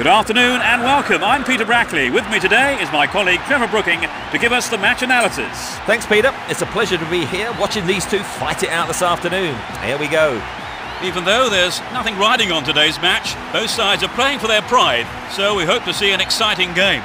Good afternoon and welcome. I'm Peter Brackley. With me today is my colleague Trevor Brooking to give us the match analysis. Thanks, Peter. It's a pleasure to be here watching these two fight it out this afternoon. Here we go. Even though there's nothing riding on today's match, both sides are playing for their pride, so we hope to see an exciting game.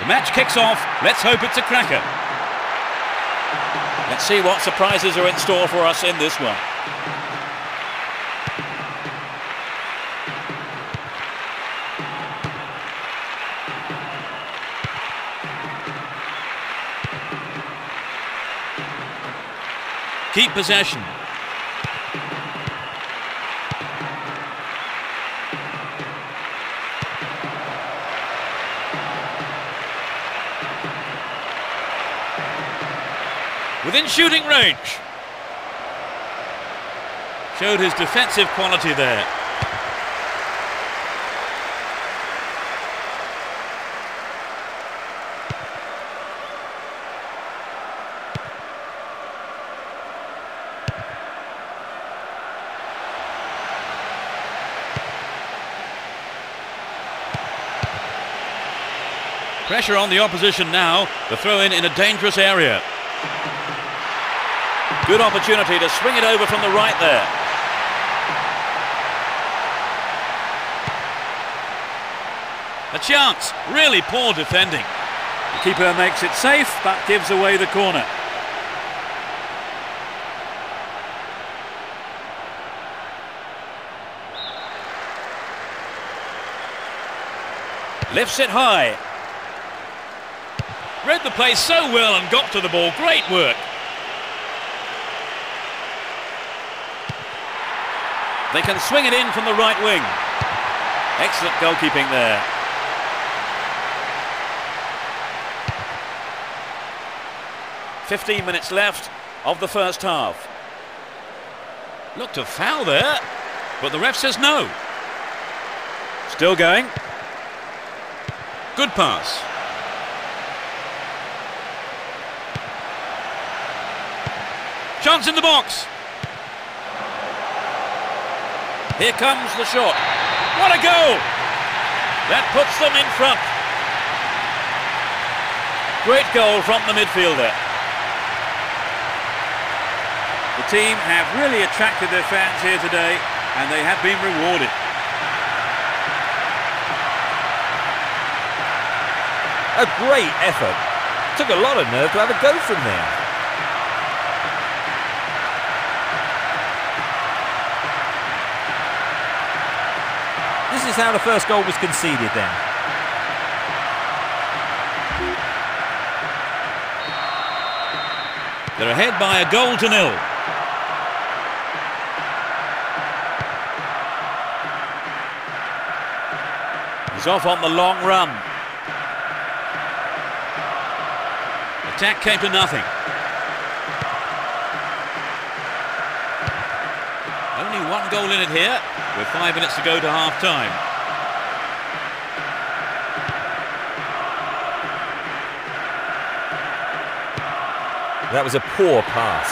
The match kicks off. Let's hope it's a cracker. Let's see what surprises are in store for us in this one. Keep possession. Within shooting range. Showed his defensive quality there. Pressure on the opposition now. The throw in in a dangerous area. Good opportunity to swing it over from the right there. A chance. Really poor defending. The keeper makes it safe, but gives away the corner. Lifts it high. Read the play so well and got to the ball. Great work. They can swing it in from the right wing. Excellent goalkeeping there. Fifteen minutes left of the first half. Looked a foul there, but the ref says no. Still going. Good pass. Chance in the box. Here comes the shot. What a goal! That puts them in front. Great goal from the midfielder. The team have really attracted their fans here today and they have been rewarded. A great effort. Took a lot of nerve to have a go from there. This is how the first goal was conceded then. They're ahead by a goal to nil. He's off on the long run. Attack came to nothing. Only one goal in it here with five minutes to go to half time. That was a poor pass.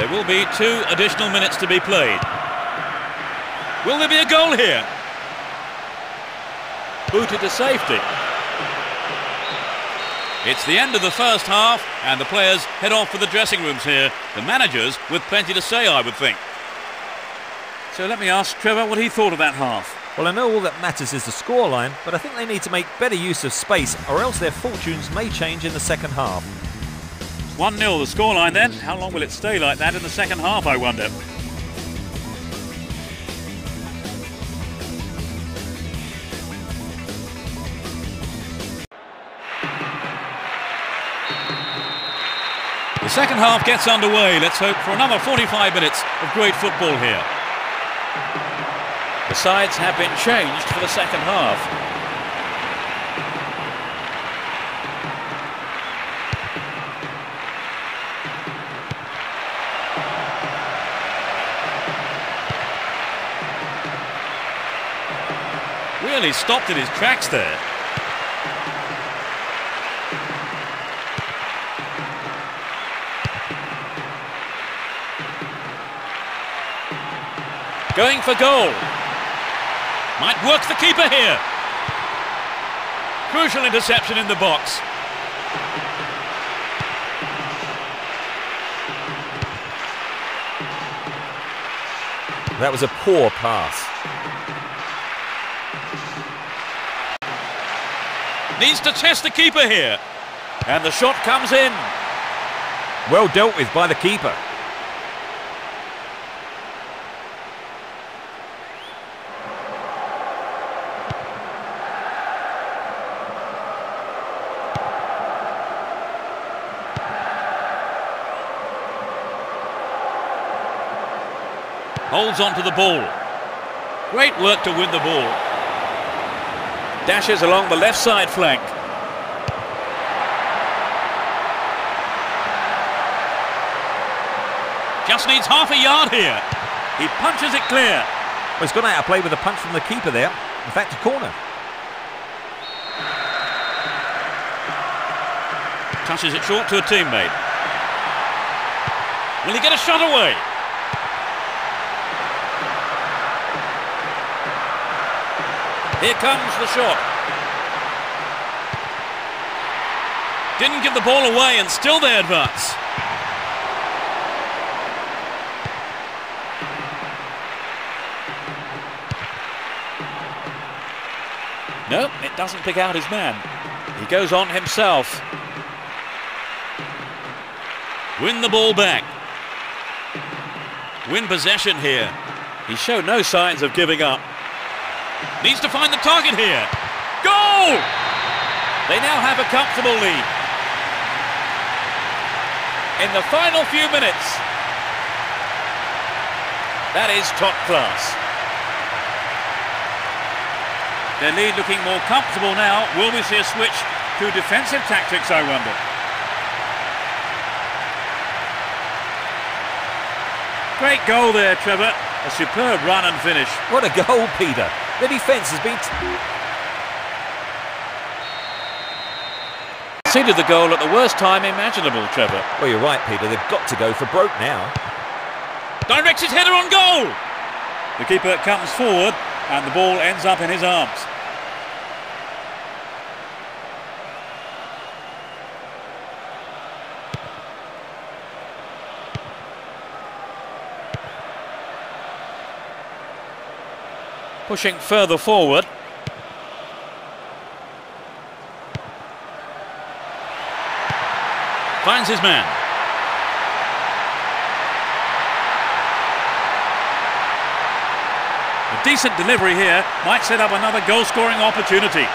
There will be two additional minutes to be played. Will there be a goal here? Booted to safety. It's the end of the first half and the players head off for the dressing rooms here. The managers with plenty to say, I would think. So let me ask Trevor what he thought of that half. Well, I know all that matters is the scoreline, but I think they need to make better use of space, or else their fortunes may change in the second half. 1 0 the scoreline then. How long will it stay like that in the second half, I wonder? The second half gets underway. Let's hope for another 45 minutes of great football here. The sides have been changed for the second half. Really stopped in his tracks there. Going for goal. Might work the keeper here. Crucial interception in the box. That was a poor pass. Needs to test the keeper here. And the shot comes in. Well dealt with by the keeper. Holds on to the ball. Great work to win the ball. Dashes along the left side flank. Just needs half a yard here. He punches it clear. Well, he's gone out of play with a punch from the keeper there. In fact, a corner. Touches it short to a teammate. Will he get a shot away? Here comes the shot. Didn't give the ball away and still they advance. No, it doesn't pick out his man. He goes on himself. Win the ball back. Win possession here. He showed no signs of giving up. Needs to find the target here. Goal! They now have a comfortable lead. In the final few minutes. That is top class. Their lead looking more comfortable now. Will we see a switch to defensive tactics, I wonder? Great goal there, Trevor. A superb run and finish. What a goal, Peter. The defence has been... Conceded the goal at the worst time imaginable, Trevor. Well, you're right, Peter. They've got to go for broke now. Directs his header on goal! The keeper comes forward and the ball ends up in his arms. Pushing further forward. Finds his man. A decent delivery here might set up another goal-scoring opportunity.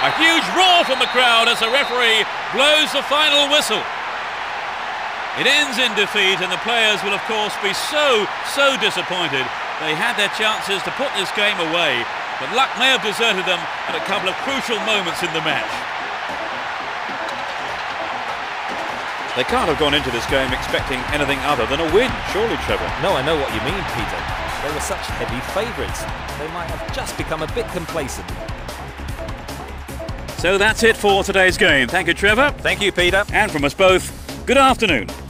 A huge roar from the crowd as the referee blows the final whistle. It ends in defeat and the players will of course be so, so disappointed. They had their chances to put this game away, but luck may have deserted them at a couple of crucial moments in the match. They can't have gone into this game expecting anything other than a win, surely, Trevor. No, I know what you mean, Peter. They were such heavy favourites. They might have just become a bit complacent. So that's it for today's game. Thank you, Trevor. Thank you, Peter. And from us both, good afternoon.